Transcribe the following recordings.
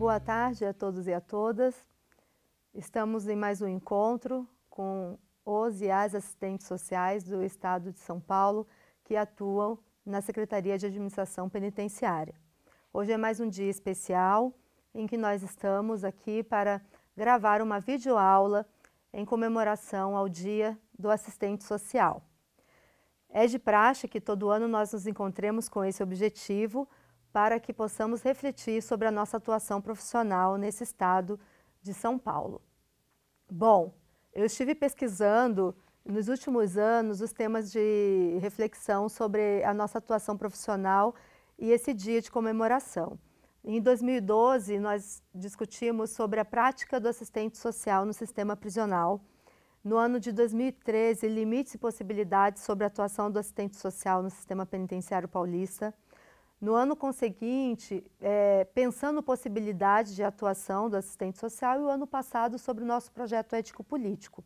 Boa tarde a todos e a todas. Estamos em mais um encontro com os e as assistentes sociais do Estado de São Paulo que atuam na Secretaria de Administração Penitenciária. Hoje é mais um dia especial em que nós estamos aqui para gravar uma videoaula em comemoração ao Dia do Assistente Social. É de praxe que todo ano nós nos encontremos com esse objetivo para que possamos refletir sobre a nossa atuação profissional nesse estado de São Paulo. Bom, eu estive pesquisando nos últimos anos os temas de reflexão sobre a nossa atuação profissional e esse dia de comemoração. Em 2012, nós discutimos sobre a prática do assistente social no sistema prisional. No ano de 2013, limites e possibilidades sobre a atuação do assistente social no sistema penitenciário paulista. No ano conseguinte, é, pensando possibilidades de atuação do assistente social e o ano passado sobre o nosso projeto ético-político.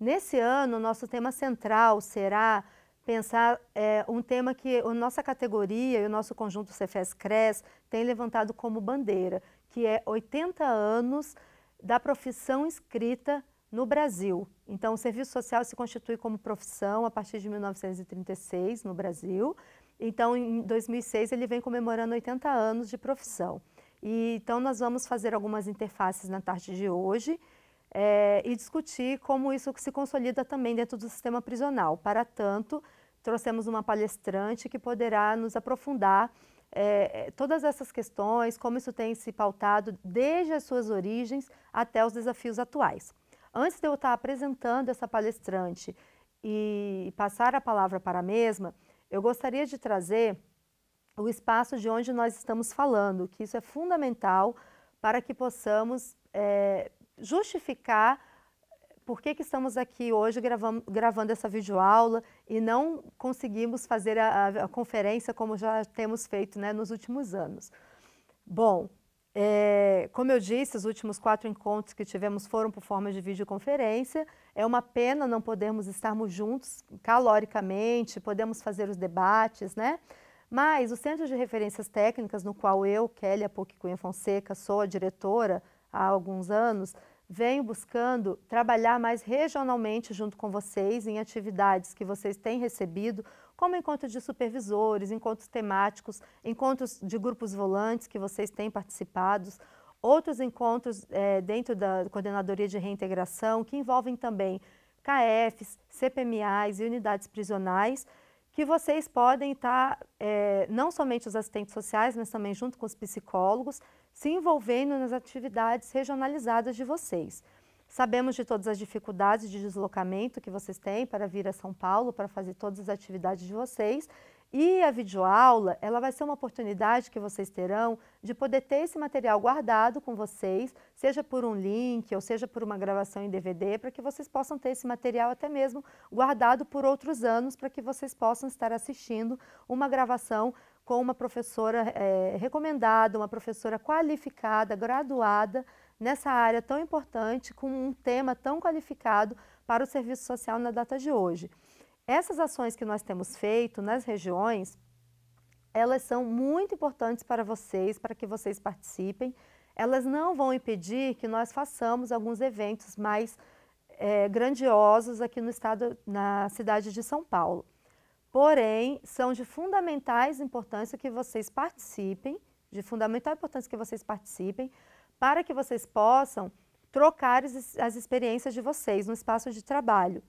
Nesse ano, nosso tema central será pensar é, um tema que a nossa categoria e o nosso conjunto Cefes-CRES tem levantado como bandeira, que é 80 anos da profissão inscrita no Brasil. Então, o serviço social se constitui como profissão a partir de 1936 no Brasil então, em 2006, ele vem comemorando 80 anos de profissão. E, então, nós vamos fazer algumas interfaces na tarde de hoje é, e discutir como isso se consolida também dentro do sistema prisional. Para tanto, trouxemos uma palestrante que poderá nos aprofundar é, todas essas questões, como isso tem se pautado desde as suas origens até os desafios atuais. Antes de eu estar apresentando essa palestrante e passar a palavra para a mesma, eu gostaria de trazer o espaço de onde nós estamos falando, que isso é fundamental para que possamos é, justificar por que, que estamos aqui hoje gravando, gravando essa videoaula e não conseguimos fazer a, a, conferência como já temos feito né, nos últimos anos. Bom, é, como eu disse, os últimos quatro encontros que tivemos foram por forma de videoconferência. É uma pena não podermos estarmos juntos caloricamente, podemos fazer os debates, né? Mas o Centro de Referências Técnicas, no qual eu, Pouque Cunha Fonseca, sou a diretora há alguns anos, venho buscando trabalhar mais regionalmente junto com vocês em atividades que vocês têm recebido como encontros de supervisores, encontros temáticos, encontros de grupos volantes que vocês têm participado, outros encontros é, dentro da Coordenadoria de Reintegração, que envolvem também KFs, CPMAs e unidades prisionais, que vocês podem estar, é, não somente os assistentes sociais, mas também junto com os psicólogos, se envolvendo nas atividades regionalizadas de vocês. Sabemos de todas as dificuldades de deslocamento que vocês têm para vir a São Paulo para fazer todas as atividades de vocês. E a videoaula, ela vai ser uma oportunidade que vocês terão de poder ter esse material guardado com vocês, seja por um link ou seja por uma gravação em DVD, para que vocês possam ter esse material até mesmo guardado por outros anos, para que vocês possam estar assistindo uma gravação com uma professora é, recomendada, uma professora qualificada, graduada, nessa área tão importante, com um tema tão qualificado para o serviço social na data de hoje. Essas ações que nós temos feito nas regiões, elas são muito importantes para vocês, para que vocês participem. Elas não vão impedir que nós façamos alguns eventos mais é, grandiosos aqui no estado, na cidade de São Paulo. Porém, são de fundamentais importância que vocês participem, de fundamental importância que vocês participem, para que vocês possam trocar as experiências de vocês no espaço de trabalho.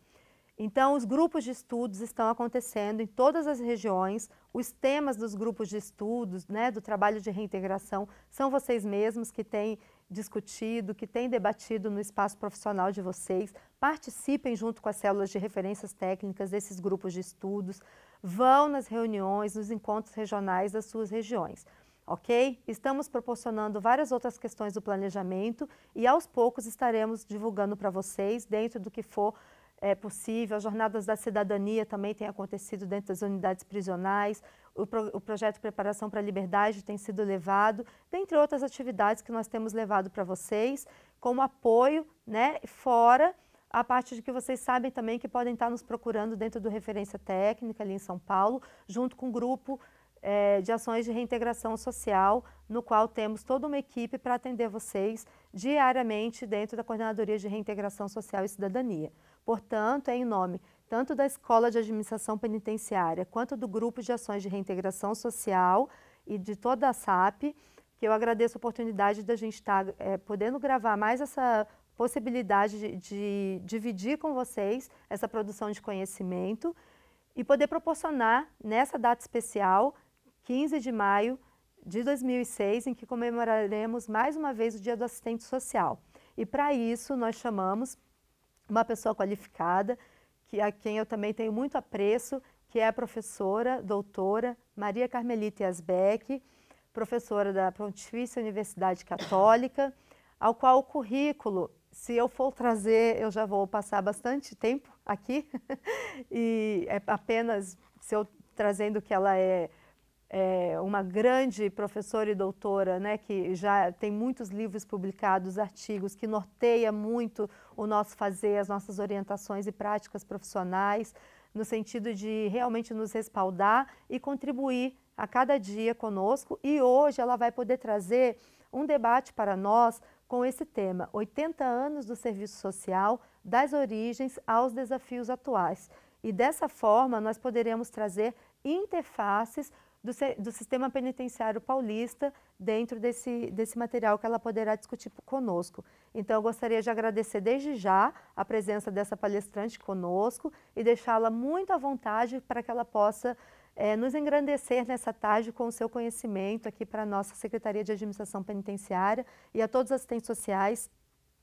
Então, os grupos de estudos estão acontecendo em todas as regiões, os temas dos grupos de estudos, né, do trabalho de reintegração, são vocês mesmos que têm discutido, que têm debatido no espaço profissional de vocês. Participem junto com as células de referências técnicas desses grupos de estudos, vão nas reuniões, nos encontros regionais das suas regiões ok? Estamos proporcionando várias outras questões do planejamento e aos poucos estaremos divulgando para vocês, dentro do que for é, possível. As jornadas da cidadania também têm acontecido dentro das unidades prisionais, o, pro, o projeto Preparação para a Liberdade tem sido levado, dentre outras atividades que nós temos levado para vocês, como apoio, né, fora a parte de que vocês sabem também que podem estar nos procurando dentro do Referência Técnica ali em São Paulo, junto com o grupo é, de ações de reintegração social, no qual temos toda uma equipe para atender vocês diariamente dentro da Coordenadoria de Reintegração Social e Cidadania. Portanto, é em nome tanto da Escola de Administração Penitenciária quanto do Grupo de Ações de Reintegração Social e de toda a SAP, que eu agradeço a oportunidade da gente estar é, podendo gravar mais essa possibilidade de, de dividir com vocês essa produção de conhecimento e poder proporcionar nessa data especial, 15 de maio de 2006, em que comemoraremos mais uma vez o Dia do Assistente Social. E para isso nós chamamos uma pessoa qualificada, que a quem eu também tenho muito apreço, que é a professora, doutora Maria Carmelita Yasbeck, professora da Pontifícia Universidade Católica, ao qual o currículo se eu for trazer, eu já vou passar bastante tempo aqui, e é apenas se eu trazendo que ela é, é, uma grande professora e doutora, né, que já tem muitos livros publicados, artigos, que norteia muito o nosso fazer, as nossas orientações e práticas profissionais, no sentido de realmente nos respaldar e contribuir a cada dia conosco. E hoje ela vai poder trazer um debate para nós com esse tema, 80 anos do serviço social, das origens aos desafios atuais. E dessa forma, nós poderemos trazer interfaces do, do, sistema penitenciário paulista dentro desse, desse material que ela poderá discutir conosco. Então, eu gostaria de agradecer desde já a presença dessa palestrante conosco e deixá-la muito à vontade para que ela possa é, nos engrandecer nessa tarde com o seu conhecimento aqui para a nossa Secretaria de Administração Penitenciária e a todos os assistentes sociais,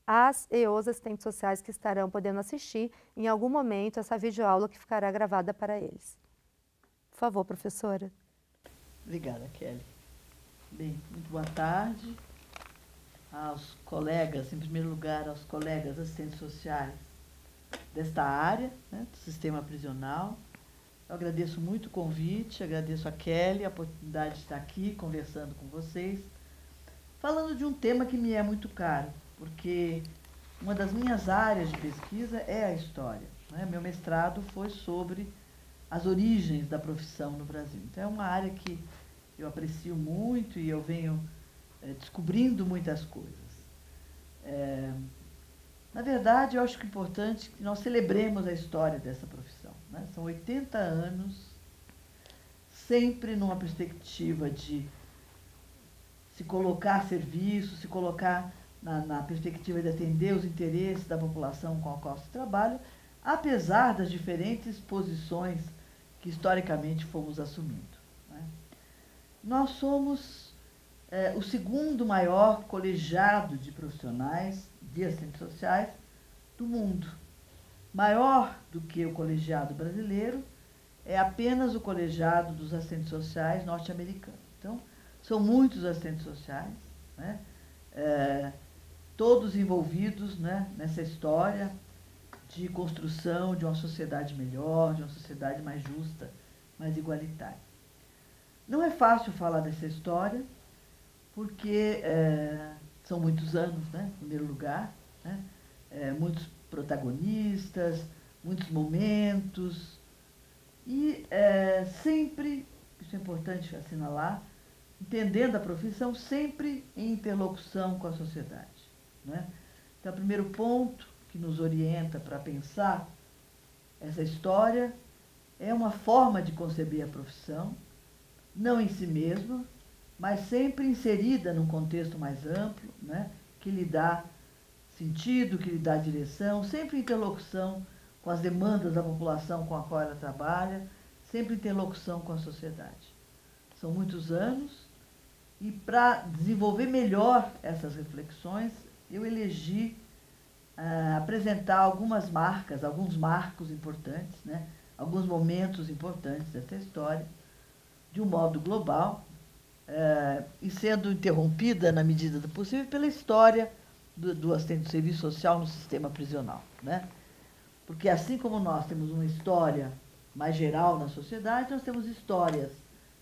as e os assistentes sociais que estarão podendo assistir em algum momento essa videoaula que ficará gravada para eles. Por favor, professora. Obrigada, Kelly. Bem, muito boa tarde aos colegas, em primeiro lugar, aos colegas assistentes sociais desta área, né, do sistema prisional, eu agradeço muito o convite, agradeço a Kelly a oportunidade de estar aqui conversando com vocês, falando de um tema que me é muito caro, porque uma das minhas áreas de pesquisa é a história. Né? Meu mestrado foi sobre as origens da profissão no Brasil. Então, é uma área que eu aprecio muito e eu venho é, descobrindo muitas coisas. É, na verdade, eu acho que é importante que nós celebremos a história dessa profissão. Né? São 80 anos, sempre numa perspectiva de se colocar a serviço, se colocar na, na perspectiva de atender os interesses da população com a qual se trabalha, apesar das diferentes posições que historicamente fomos assumindo. Né? Nós somos é, o segundo maior colegiado de profissionais de assistentes sociais do mundo. Maior do que o colegiado brasileiro é apenas o colegiado dos assistentes sociais norte-americanos. Então, são muitos assistentes sociais, né? É, todos envolvidos né, nessa história de construção de uma sociedade melhor, de uma sociedade mais justa, mais igualitária. Não é fácil falar dessa história, porque é, são muitos anos, né, em primeiro lugar, né, é, muitos protagonistas, muitos momentos, e é, sempre, isso é importante assinalar, entendendo a profissão sempre em interlocução com a sociedade. Né? Então, primeiro ponto que nos orienta para pensar essa história é uma forma de conceber a profissão, não em si mesma, mas sempre inserida num contexto mais amplo, né, que lhe dá sentido, que lhe dá direção, sempre em interlocução com as demandas da população com a qual ela trabalha, sempre em interlocução com a sociedade. São muitos anos e para desenvolver melhor essas reflexões, eu elegi uh, apresentar algumas marcas, alguns marcos importantes, né, alguns momentos importantes dessa história, de um modo global, é, e sendo interrompida, na medida do possível, pela história do, do assistente de serviço social no sistema prisional. Né? Porque assim como nós temos uma história mais geral na sociedade, nós temos histórias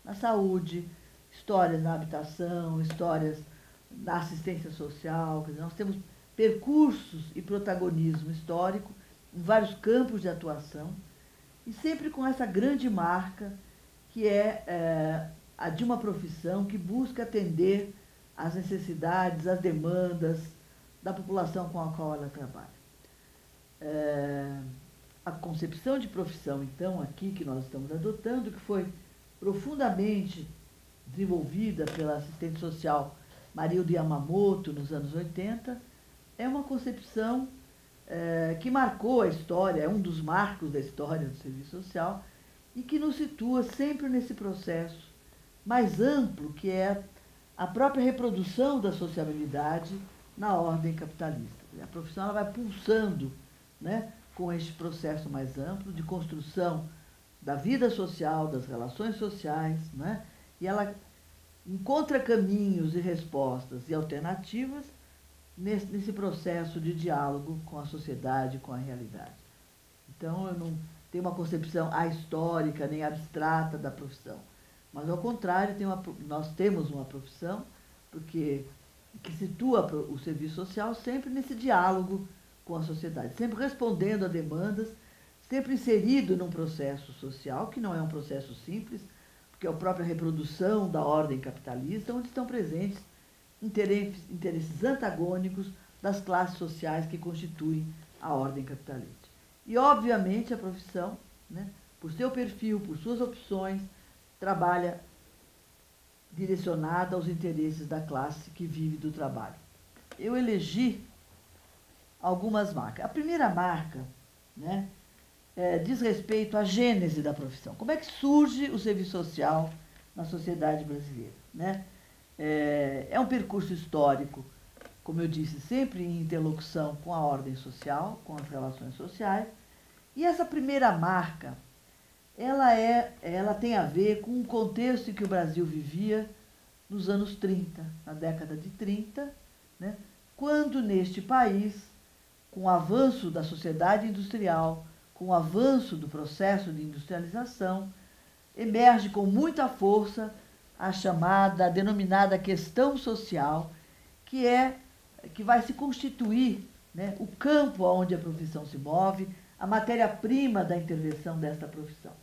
na saúde, histórias na habitação, histórias na assistência social, nós temos percursos e protagonismo histórico em vários campos de atuação, e sempre com essa grande marca que é, é a de uma profissão que busca atender às necessidades, às demandas da população com a qual ela trabalha. É, a concepção de profissão, então, aqui que nós estamos adotando, que foi profundamente desenvolvida pela assistente social Marildo Yamamoto nos anos 80, é uma concepção é, que marcou a história, é um dos marcos da história do serviço social e que nos situa sempre nesse processo mais amplo que é a própria reprodução da sociabilidade na ordem capitalista. A profissão ela vai pulsando né, com este processo mais amplo de construção da vida social, das relações sociais, né, e ela encontra caminhos e respostas e alternativas nesse, nesse processo de diálogo com a sociedade, com a realidade. Então, eu não tenho uma concepção ahistórica nem abstrata da profissão, mas, ao contrário, tem uma, nós temos uma profissão porque que situa o serviço social sempre nesse diálogo com a sociedade, sempre respondendo a demandas, sempre inserido num processo social, que não é um processo simples, porque é a própria reprodução da ordem capitalista, onde estão presentes interesses, antagônicos das classes sociais que constituem a ordem capitalista. E, obviamente, a profissão, né, por seu perfil, por suas opções, trabalha direcionada aos interesses da classe que vive do trabalho. Eu elegi algumas marcas. A primeira marca né, é, diz respeito à gênese da profissão. Como é que surge o serviço social na sociedade brasileira? Né? É, é um percurso histórico, como eu disse, sempre em interlocução com a ordem social, com as relações sociais. E essa primeira marca, ela, é, ela tem a ver com o contexto em que o Brasil vivia nos anos 30, na década de 30, né, quando neste país, com o avanço da sociedade industrial, com o avanço do processo de industrialização, emerge com muita força a chamada, a denominada questão social, que é que vai se constituir né, o campo onde a profissão se move, a matéria-prima da intervenção desta profissão.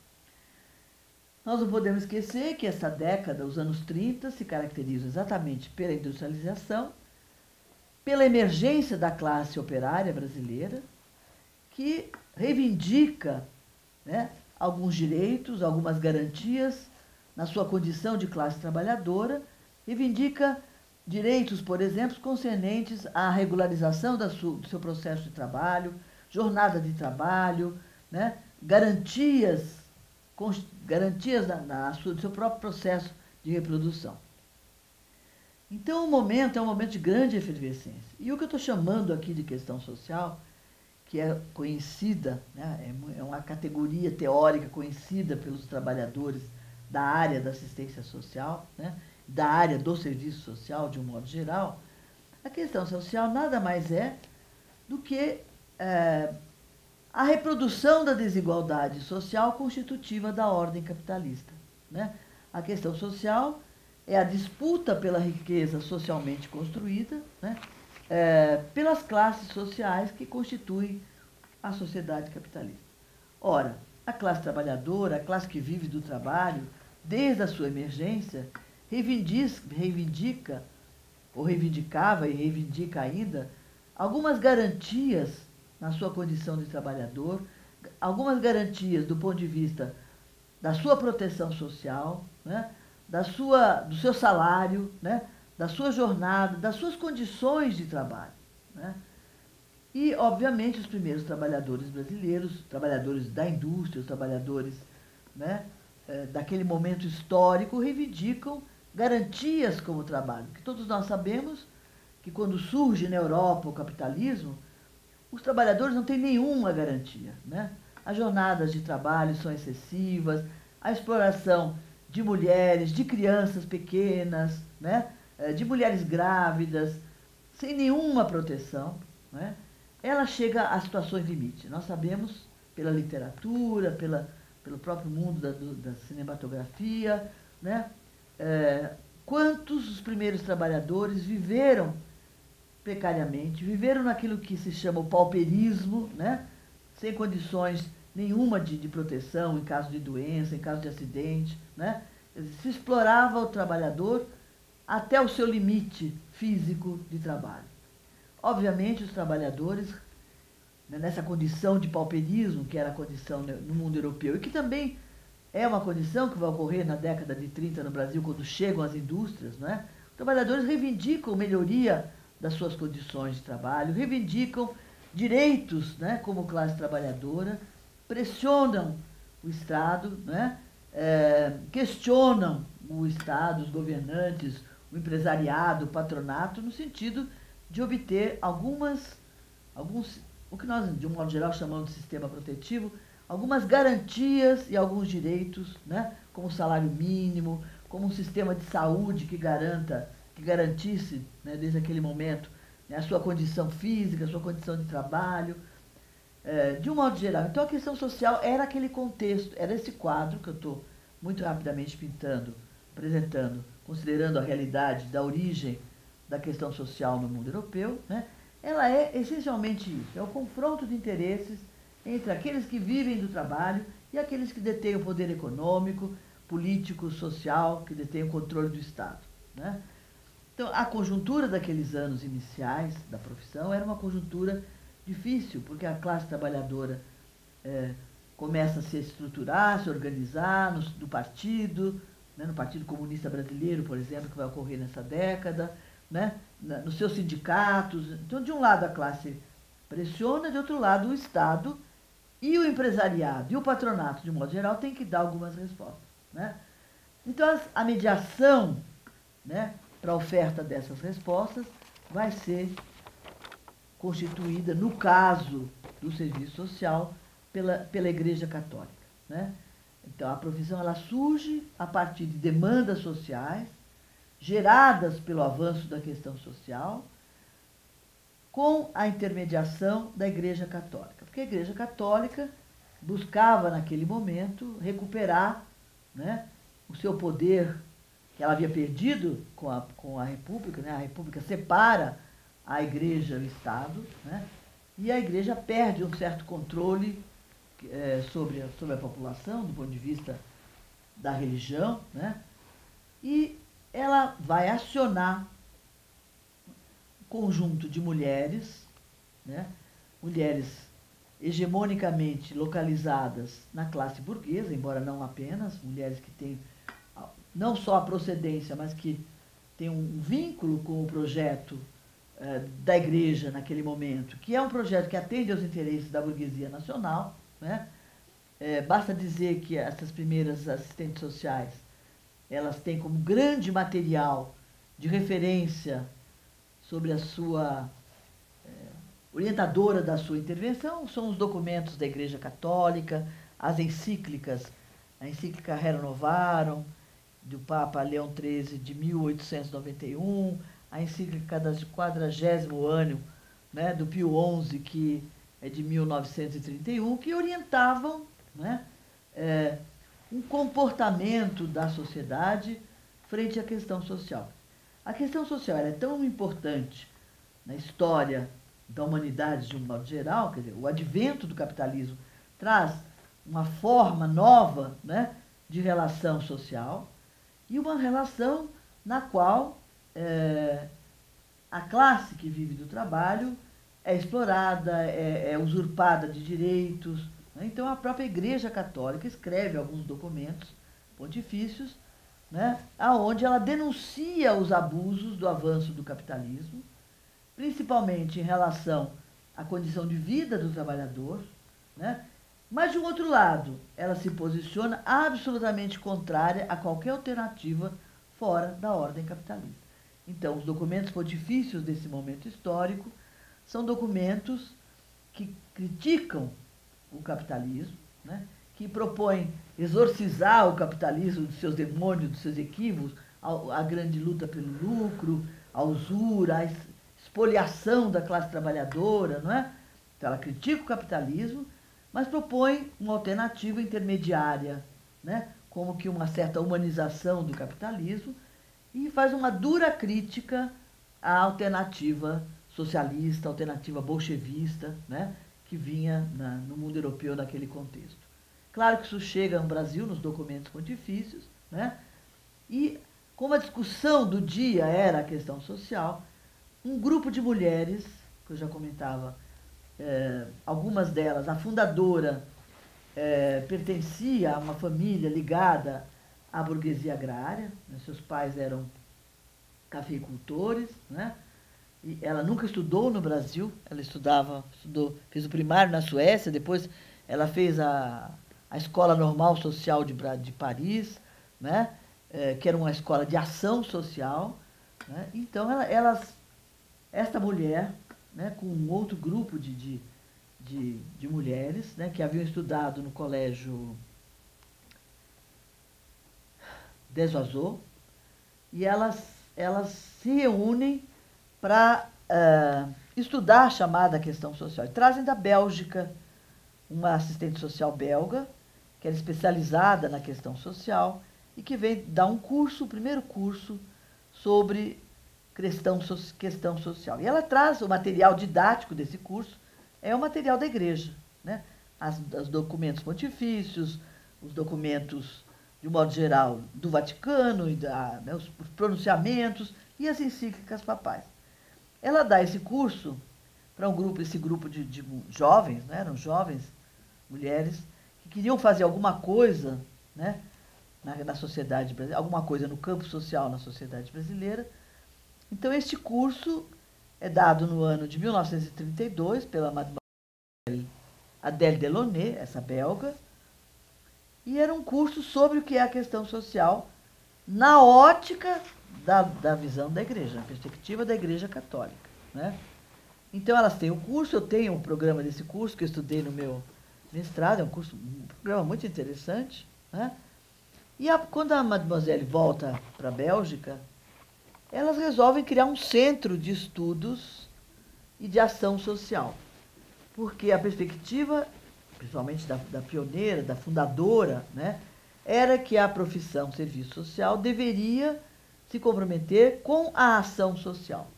Nós não podemos esquecer que essa década, os anos 30, se caracteriza exatamente pela industrialização, pela emergência da classe operária brasileira, que reivindica né, alguns direitos, algumas garantias na sua condição de classe trabalhadora, reivindica direitos, por exemplo, concernentes à regularização do seu processo de trabalho, jornada de trabalho, né, garantias, garantias na, na, do seu próprio processo de reprodução. Então, o momento é um momento de grande efervescência. E o que eu estou chamando aqui de questão social que é conhecida, né, é, é uma categoria teórica conhecida pelos trabalhadores da área da assistência social, né, da área do serviço social de um modo geral, a questão social nada mais é do que é, a reprodução da desigualdade social constitutiva da ordem capitalista. Né? A questão social é a disputa pela riqueza socialmente construída, né? é, pelas classes sociais que constituem a sociedade capitalista. Ora, a classe trabalhadora, a classe que vive do trabalho, desde a sua emergência, reivindica, ou reivindicava e reivindica ainda algumas garantias na sua condição de trabalhador, algumas garantias do ponto de vista da sua proteção social, né, da sua, do seu salário, né, da sua jornada, das suas condições de trabalho. Né? E, obviamente, os primeiros trabalhadores brasileiros, trabalhadores da indústria, os trabalhadores né, daquele momento histórico, reivindicam garantias como trabalho. Que todos nós sabemos que quando surge na Europa o capitalismo, os trabalhadores não têm nenhuma garantia. Né? As jornadas de trabalho são excessivas, a exploração de mulheres, de crianças pequenas, né? É, de mulheres grávidas, sem nenhuma proteção, né? ela chega a situações limite. Nós sabemos, pela literatura, pela, pelo próprio mundo da, do, da cinematografia, né? É, quantos os primeiros trabalhadores viveram precariamente, viveram naquilo que se chama o pauperismo, né? sem condições nenhuma de, de proteção em caso de doença, em caso de acidente, né? se explorava o trabalhador até o seu limite físico de trabalho. Obviamente, os trabalhadores, né, nessa condição de pauperismo, que era a condição no mundo europeu, e que também é uma condição que vai ocorrer na década de 30 no Brasil, quando chegam as indústrias, né? os trabalhadores reivindicam melhoria das suas condições de trabalho, reivindicam direitos né, como classe trabalhadora, pressionam o Estado, né, é, questionam o Estado, os governantes, o empresariado, o patronato, no sentido de obter algumas, alguns, o que nós, de um modo geral, chamamos de sistema protetivo, algumas garantias e alguns direitos, né, como salário mínimo, como um sistema de saúde que garanta, que garantisse, né, desde aquele momento, né, a sua condição física, a sua condição de trabalho, é, de um modo geral. Então a questão social era aquele contexto, era esse quadro que eu estou muito rapidamente pintando, apresentando, considerando a realidade da origem da questão social no mundo europeu, né? Ela é essencialmente isso, é o confronto de interesses entre aqueles que vivem do trabalho e aqueles que detêm o poder econômico, político, social, que detêm o controle do Estado. Né? Então, a conjuntura daqueles anos iniciais da profissão era uma conjuntura difícil, porque a classe trabalhadora é, começa a se estruturar, se organizar no, partido, né, no Partido Comunista Brasileiro, por exemplo, que vai ocorrer nessa década, né, na, nos seus sindicatos. Então, de um lado, a classe pressiona, de outro lado, o Estado e o empresariado e o patronato, de modo geral, tem que dar algumas respostas. Né? Então, a mediação né, para a oferta dessas respostas vai ser constituída, no caso do serviço social, pela, pela Igreja Católica. Né? Então, a profissão ela surge a partir de demandas sociais, geradas pelo avanço da questão social, com a intermediação da Igreja Católica. Porque a Igreja Católica buscava, naquele momento, recuperar né, o seu poder que ela havia perdido com a, com a República. Né? A República separa a igreja e o Estado, né? e a igreja perde um certo controle é, sobre, a, sobre a população, do ponto de vista da religião, né? e ela vai acionar um conjunto de mulheres, né? mulheres hegemonicamente localizadas na classe burguesa, embora não apenas, mulheres que têm não só a procedência, mas que têm um vínculo com o projeto eh, da igreja naquele momento, que é um projeto que atende aos interesses da burguesia nacional. Né? É, basta dizer que essas primeiras assistentes sociais elas têm como grande material de referência sobre a sua é, orientadora da sua intervenção são os documentos da Igreja Católica, as encíclicas, a encíclica Renovaram, do Papa Leão XIII de 1891, a encíclica do quadragésimo ano né, do Pio XI, que é de 1931, que orientavam né, é, um comportamento da sociedade frente à questão social. A questão social é tão importante na história da humanidade de um modo geral, quer dizer, o advento do capitalismo traz uma forma nova né, de relação social e uma relação na qual é, a classe que vive do trabalho é explorada, é, é usurpada de direitos. Né? Então, a própria Igreja Católica escreve alguns documentos pontifícios, né, aonde ela denuncia os abusos do avanço do capitalismo, principalmente em relação à condição de vida do trabalhador, né, mas, de um outro lado, ela se posiciona absolutamente contrária a qualquer alternativa fora da ordem capitalista. Então, os documentos pontifícios desse momento histórico são documentos que criticam o capitalismo, né? que propõem exorcizar o capitalismo dos seus demônios, dos seus equívocos, a, a grande luta pelo lucro, a usura, a expoliação da classe trabalhadora, não é? Então, ela critica o capitalismo, mas propõe uma alternativa intermediária, né? como que uma certa humanização do capitalismo, e faz uma dura crítica à alternativa socialista, alternativa bolchevista, né, que vinha na, no mundo europeu naquele contexto. Claro que isso chega no Brasil nos documentos pontifícios, né, como a discussão do dia era a questão social, um grupo de mulheres, que eu já comentava, é, algumas delas, a fundadora é, pertencia a uma família ligada à burguesia agrária, né? seus pais eram cafeicultores, né? E ela nunca estudou no Brasil, ela estudava, estudou, fez o primário na Suécia, depois ela fez a, a Escola Normal Social de, de Paris, né? É, que era uma escola de ação social. Né? Então, ela, elas, esta mulher, né, com um outro grupo de, de, de, de mulheres né, que haviam estudado no colégio Desoazô, e elas, elas se reúnem para uh, estudar a chamada questão social. E trazem da Bélgica uma assistente social belga, que era especializada na questão social, e que vem dar um curso, o primeiro curso, sobre questão, questão social. E ela traz o material didático desse curso, é o material da igreja. Né? As, os documentos pontifícios, os documentos, de um modo geral, do Vaticano, e da, né, os pronunciamentos e as encíclicas papais. Ela dá esse curso para um grupo, esse grupo de, de jovens, né? eram jovens mulheres, que queriam fazer alguma coisa né? na, na sociedade brasileira, alguma coisa no campo social na sociedade brasileira. Então, este curso é dado no ano de 1932 pela Adèle Delaunay, essa belga, e era um curso sobre o que é a questão social na ótica da, da visão da igreja, na perspectiva da igreja católica. Né? Então elas têm o curso, eu tenho um programa desse curso que eu estudei no meu mestrado, é um curso, um programa muito interessante. Né? E a, quando a Mademoiselle volta para a Bélgica, elas resolvem criar um centro de estudos e de ação social. Porque a perspectiva, principalmente da, da pioneira, da fundadora, né, era que a profissão serviço social deveria se comprometer com a ação social.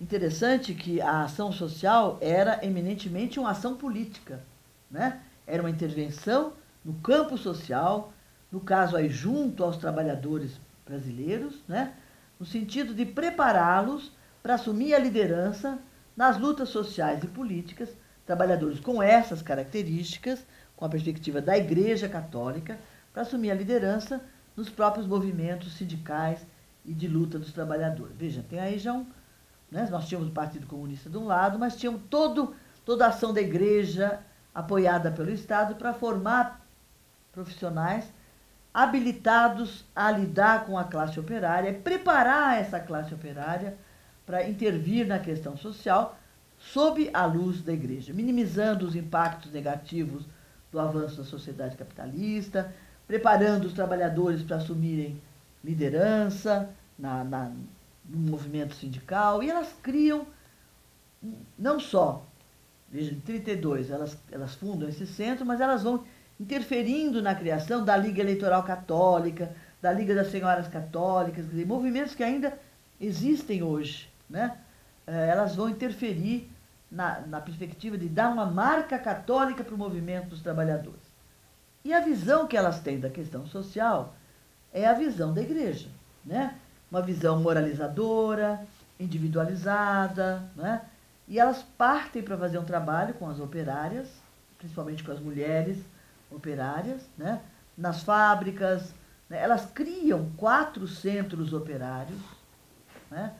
Interessante que a ação social era eminentemente uma ação política, né? Era uma intervenção no campo social, no caso aí junto aos trabalhadores brasileiros, né? No sentido de prepará-los para assumir a liderança nas lutas sociais e políticas, trabalhadores com essas características, com a perspectiva da Igreja Católica, para assumir a liderança nos próprios movimentos sindicais e de luta dos trabalhadores. Veja, tem aí já um. Né, nós tínhamos o Partido Comunista de um lado, mas tínhamos todo, toda a ação da igreja apoiada pelo Estado para formar profissionais habilitados a lidar com a classe operária, preparar essa classe operária para intervir na questão social sob a luz da igreja, minimizando os impactos negativos do avanço da sociedade capitalista, preparando os trabalhadores para assumirem liderança na, na, no movimento sindical, e elas criam, não só, veja, em 32 elas, elas fundam esse centro, mas elas vão interferindo na criação da Liga Eleitoral Católica, da Liga das Senhoras Católicas, dizer, movimentos que ainda existem hoje. Né? Eh, elas vão interferir na, na perspectiva de dar uma marca católica para o movimento dos trabalhadores. E a visão que elas têm da questão social é a visão da igreja, né? Uma visão moralizadora, individualizada, né? E elas partem para fazer um trabalho com as operárias, principalmente com as mulheres operárias, né? Nas fábricas, né? elas criam quatro centros operários, né?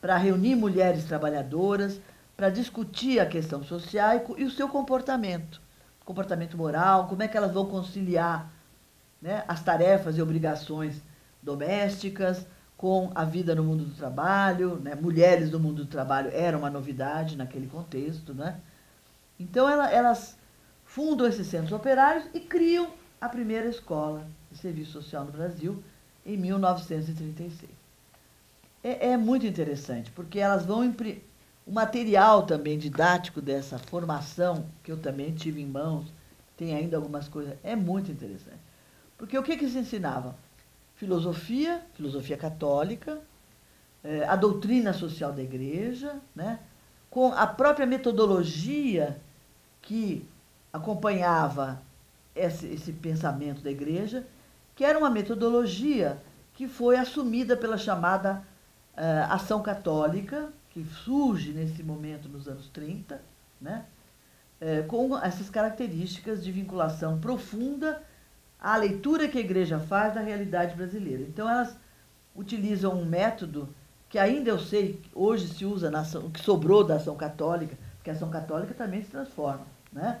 Para reunir mulheres trabalhadoras, para discutir a questão social e, e o seu comportamento comportamento moral, como é que elas vão conciliar né, as tarefas e obrigações domésticas com a vida no mundo do trabalho. Né? Mulheres no mundo do trabalho era uma novidade naquele contexto. Né? Então, ela, elas fundam esses centros operários e criam a primeira escola de serviço social no Brasil em 1936. É, é muito interessante, porque elas vão o material também didático dessa formação, que eu também tive em mãos, tem ainda algumas coisas, é muito interessante. Porque o que, que se ensinava? Filosofia, filosofia católica, é, a doutrina social da igreja, né? com a própria metodologia que acompanhava esse, esse pensamento da igreja, que era uma metodologia que foi assumida pela chamada uh, Ação Católica, que surge nesse momento nos anos 30, né? Uh, com essas características de vinculação profunda à leitura que a igreja faz da realidade brasileira. Então, elas utilizam um método que ainda eu sei, hoje se usa na ação, o que sobrou da ação católica, porque a ação católica também se transforma, né?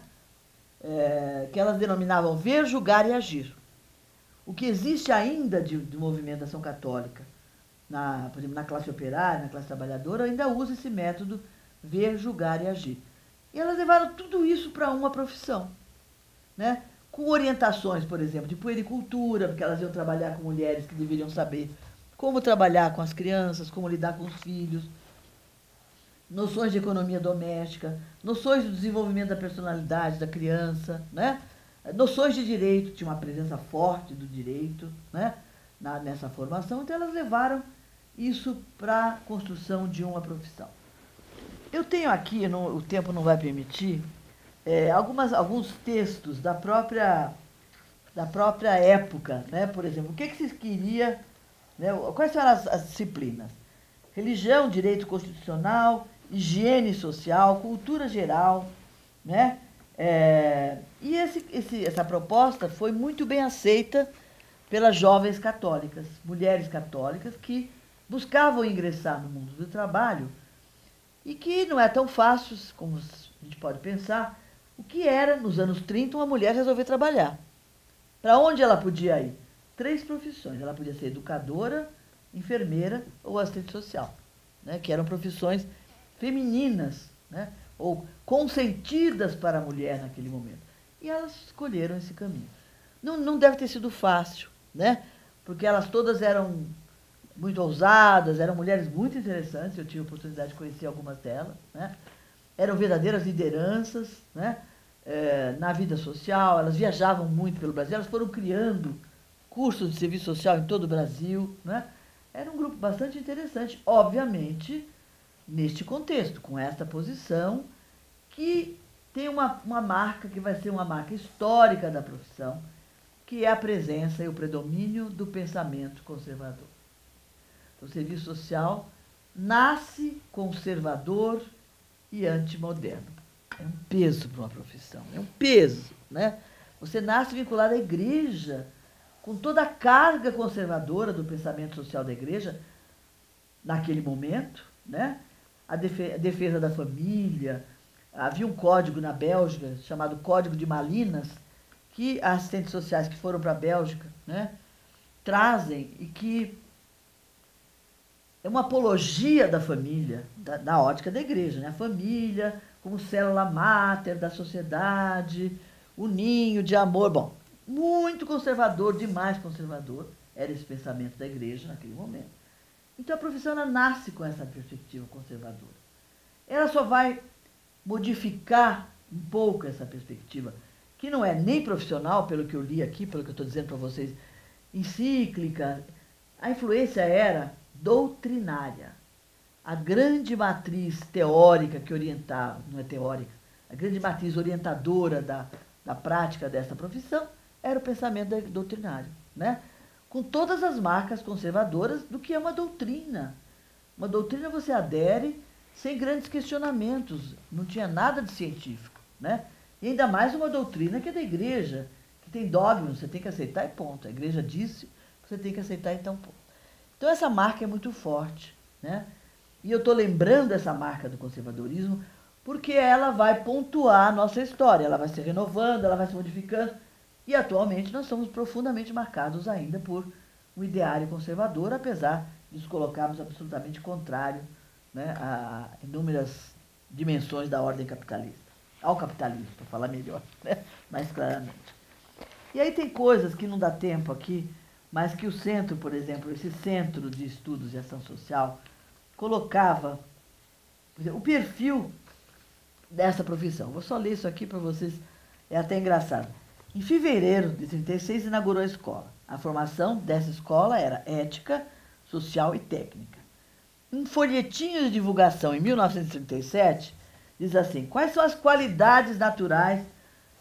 É, que elas denominavam ver, julgar e agir. O que existe ainda de, de movimento da ação católica, na, por exemplo, na classe operária, na classe trabalhadora, ainda usa esse método ver, julgar e agir. E elas levaram tudo isso para uma profissão, né? com orientações, por exemplo, de puericultura, porque elas iam trabalhar com mulheres que deveriam saber como trabalhar com as crianças, como lidar com os filhos, noções de economia doméstica, noções do desenvolvimento da personalidade da criança, né? noções de direito, tinha uma presença forte do direito né? Na, nessa formação, então elas levaram isso para a construção de uma profissão. Eu tenho aqui, o tempo não vai permitir, é, algumas, alguns textos da própria, da própria época, né? por exemplo, o que, que se queria, né? quais eram as, as disciplinas? Religião, direito constitucional, higiene social, cultura geral, né? É, e esse, esse, essa proposta foi muito bem aceita pelas jovens católicas, mulheres católicas que buscavam ingressar no mundo do trabalho e que não é tão fácil como a gente pode pensar, o que era, nos anos 30, uma mulher resolver trabalhar. Para onde ela podia ir? Três profissões. Ela podia ser educadora, enfermeira ou assistente social, né? que eram profissões femininas, né? ou consentidas para a mulher naquele momento. E elas escolheram esse caminho. Não, não deve ter sido fácil, né? porque elas todas eram muito ousadas, eram mulheres muito interessantes, eu tive a oportunidade de conhecer algumas delas, né? eram verdadeiras lideranças né? É, na vida social, elas viajavam muito pelo Brasil, elas foram criando cursos de serviço social em todo o Brasil. Né? Era um grupo bastante interessante, obviamente, neste contexto, com esta posição, que tem uma, uma marca que vai ser uma marca histórica da profissão, que é a presença e o predomínio do pensamento conservador. O serviço social nasce conservador e antimoderno. É um peso para uma profissão, é um peso, né? Você nasce vinculado à igreja, com toda a carga conservadora do pensamento social da igreja naquele momento, né? a defesa da família. Havia um código na Bélgica chamado Código de Malinas, que assistentes sociais que foram para a Bélgica né, trazem e que é uma apologia da família, da, da ótica da igreja. Né? A família como célula máter da sociedade, o ninho de amor. Bom, muito conservador, demais conservador, era esse pensamento da igreja naquele momento. Então a profissão ela nasce com essa perspectiva conservadora. Ela só vai modificar um pouco essa perspectiva, que não é nem profissional, pelo que eu li aqui, pelo que eu estou dizendo para vocês, encíclica. A influência era doutrinária. A grande matriz teórica que orientava, não é teórica, a grande matriz orientadora da, da prática dessa profissão era o pensamento doutrinário. Né? com todas as marcas conservadoras do que é uma doutrina. Uma doutrina você adere sem grandes questionamentos, não tinha nada de científico, né? E ainda mais uma doutrina que é da igreja, que tem dogmas, você tem que aceitar e ponto. A igreja disse, você tem que aceitar então ponto. Então essa marca é muito forte, né? E eu estou lembrando essa marca do conservadorismo porque ela vai pontuar a nossa história, ela vai se renovando, ela vai se modificando. E atualmente nós somos profundamente marcados ainda por um ideário conservador, apesar de nos colocarmos absolutamente contrário né, a inúmeras dimensões da ordem capitalista. Ao capitalismo, para falar melhor, né, mais claramente. E aí tem coisas que não dá tempo aqui, mas que o centro, por exemplo, esse centro de estudos de ação social, colocava o perfil dessa profissão. Vou só ler isso aqui para vocês, é até engraçado. Em fevereiro de 36 inaugurou a escola. A formação dessa escola era ética, social e técnica. Um folhetinho de divulgação em 1937 diz assim: quais são as qualidades naturais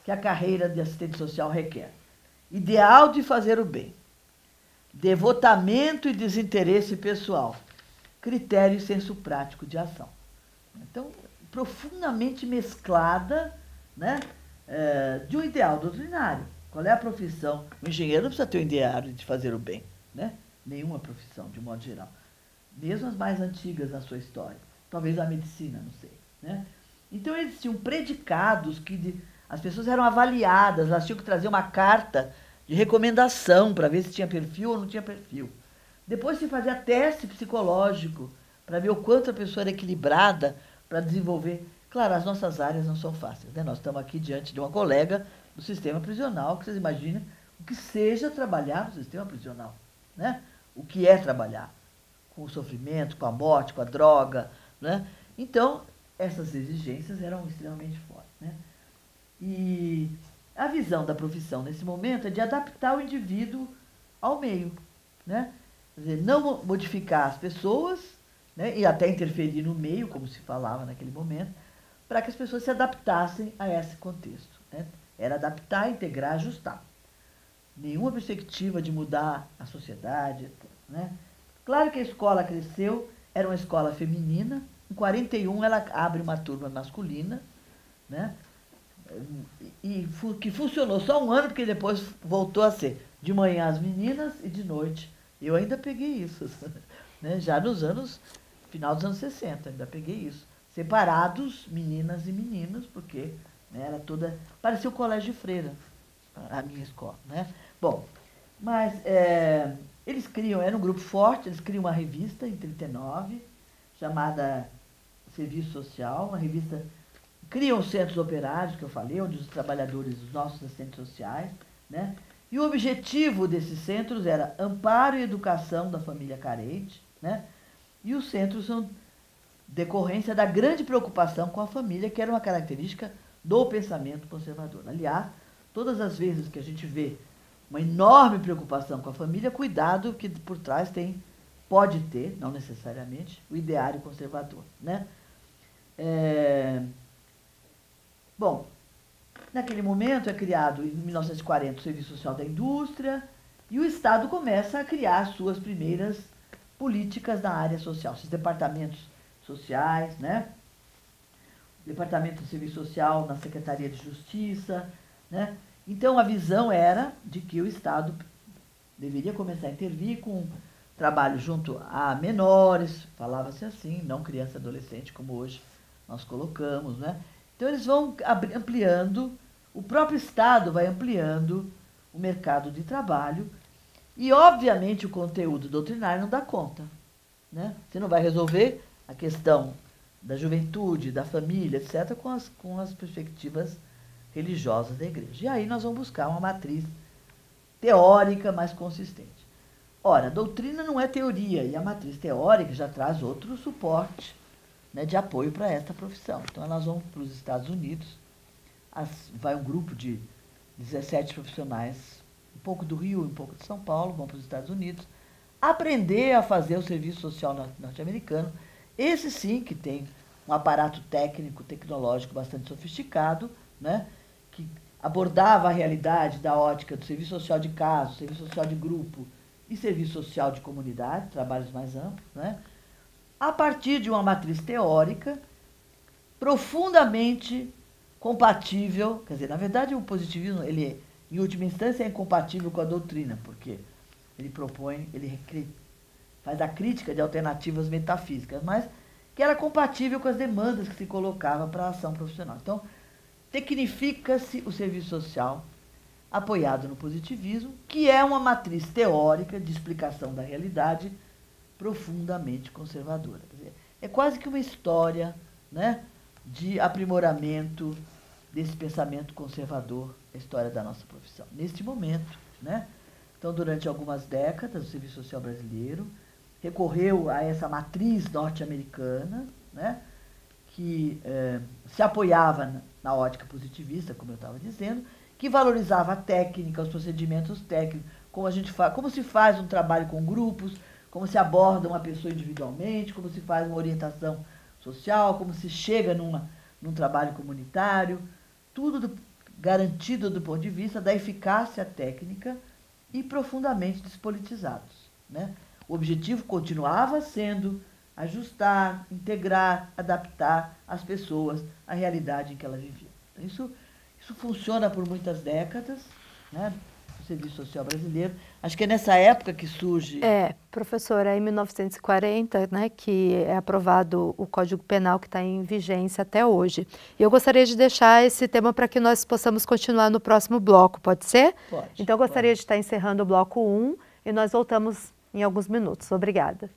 que a carreira de assistente social requer? Ideal de fazer o bem, devotamento e desinteresse pessoal, critério e senso prático de ação. Então, profundamente mesclada né, é, de um ideal doutrinário. Qual é a profissão? O engenheiro não precisa ter o ideal de fazer o bem, né? Nenhuma profissão, de modo geral. Mesmo as mais antigas na sua história. Talvez a medicina, não sei. Né? Então, eles tinham predicados que de, as pessoas eram avaliadas, elas tinham que trazer uma carta de recomendação para ver se tinha perfil ou não tinha perfil. Depois se fazia teste psicológico para ver o quanto a pessoa era equilibrada para desenvolver. Claro, as nossas áreas não são fáceis. Né? Nós estamos aqui diante de uma colega do sistema prisional, que vocês imaginem o que seja trabalhar no sistema prisional. Né? O que é trabalhar com o sofrimento, com a morte, com a droga. Né? Então, essas exigências eram extremamente fortes. Né? E a visão da profissão nesse momento é de adaptar o indivíduo ao meio. Né? Quer dizer, não modificar as pessoas né? e até interferir no meio, como se falava naquele momento, para que as pessoas se adaptassem a esse contexto. Né? Era adaptar, integrar, ajustar. Nenhuma perspectiva de mudar a sociedade. Né? Claro que a escola cresceu, era uma escola feminina. Em 41 ela abre uma turma masculina, né? E, que funcionou só um ano, porque depois voltou a ser de manhã as meninas e de noite. Eu ainda peguei isso, né? já nos anos, final dos anos 60, ainda peguei isso. Separados, meninas e meninos, porque né, era toda. Parecia o colégio de freira, a minha escola. Né? Bom, mas é, eles criam, era um grupo forte, eles criam uma revista em 39, chamada Serviço Social, uma revista. Criam centros operários, que eu falei, onde os trabalhadores, os nossos assistentes sociais, né? E o objetivo desses centros era amparo e educação da família carente, né? E os centros são decorrência da grande preocupação com a família, que era uma característica do pensamento conservador. Aliás, todas as vezes que a gente vê uma enorme preocupação com a família, cuidado que por trás tem, pode ter, não necessariamente, o ideário conservador. Né? É... Bom, naquele momento é criado, em 1940, o Serviço Social da Indústria, e o Estado começa a criar suas primeiras políticas na área social, esses departamentos sociais, né? Departamento de Serviço Social na Secretaria de Justiça. Né? Então, a visão era de que o Estado deveria começar a intervir com trabalho junto a menores, falava-se assim, não criança e adolescente, como hoje nós colocamos. Né? Então, eles vão ampliando, o próprio Estado vai ampliando o mercado de trabalho e, obviamente, o conteúdo doutrinário não dá conta. Né? Você não vai resolver a questão da juventude, da família, etc., com as, com as perspectivas religiosas da igreja. E aí nós vamos buscar uma matriz teórica mais consistente. Ora, doutrina não é teoria, e a matriz teórica já traz outro suporte né, de apoio para esta profissão. Então, nós vamos para os Estados Unidos, as, vai um grupo de 17 profissionais, um pouco do Rio, um pouco de São Paulo, vão para os Estados Unidos, aprender a fazer o serviço social norte-americano esse sim que tem um aparato técnico, tecnológico bastante sofisticado, né? que abordava a realidade da ótica do serviço social de caso, serviço social de grupo e serviço social de comunidade, trabalhos mais amplos, né? A partir de uma matriz teórica profundamente compatível, quer dizer, na verdade o positivismo, ele em última instância é incompatível com a doutrina, porque ele propõe, ele faz a crítica de alternativas metafísicas, mas que era compatível com as demandas que se colocava para a ação profissional. Então, tecnifica-se o serviço social apoiado no positivismo, que é uma matriz teórica de explicação da realidade profundamente conservadora. Dizer, é quase que uma história né, de aprimoramento desse pensamento conservador, a história da nossa profissão. Neste momento, né? Então, durante algumas décadas, o Serviço Social Brasileiro recorreu a essa matriz norte-americana, né, que eh, se apoiava na, na, ótica positivista, como eu estava dizendo, que valorizava a técnica, os procedimentos técnicos, como, a gente como se faz um trabalho com grupos, como se aborda uma pessoa individualmente, como se faz uma orientação social, como se chega numa, num trabalho comunitário, tudo do, garantido do ponto de vista da eficácia técnica e profundamente despolitizados. Né? O objetivo continuava sendo ajustar, integrar, adaptar as pessoas à realidade em que elas viviam. Então, isso, isso funciona por muitas décadas, né? Serviço Social Brasileiro. Acho que é nessa época que surge... É, professora, é em 1940, né, que é aprovado o Código Penal que está em vigência até hoje. E eu gostaria de deixar esse tema para que nós possamos continuar no próximo bloco, pode ser? Pode. Então, eu gostaria pode. de estar encerrando o bloco 1 e nós voltamos em alguns minutos. Obrigada.